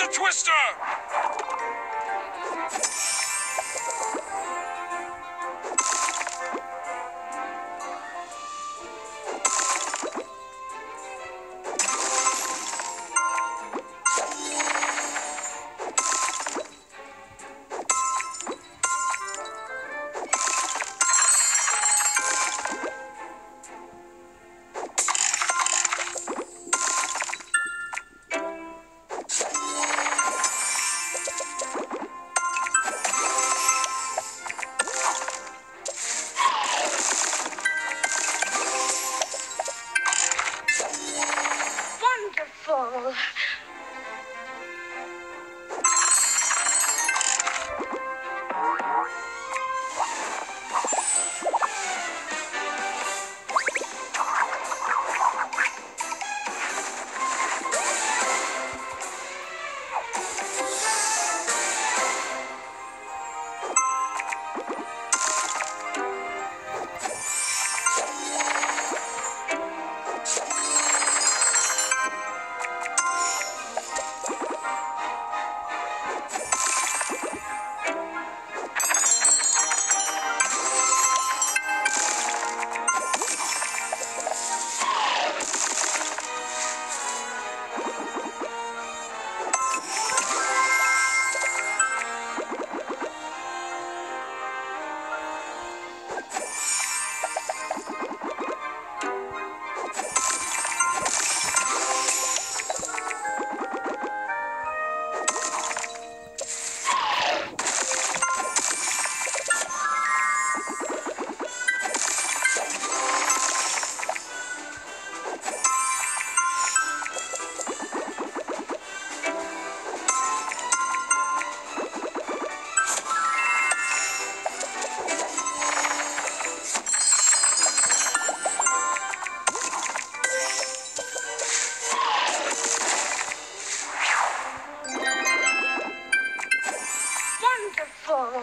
It's a twister! Wonderful.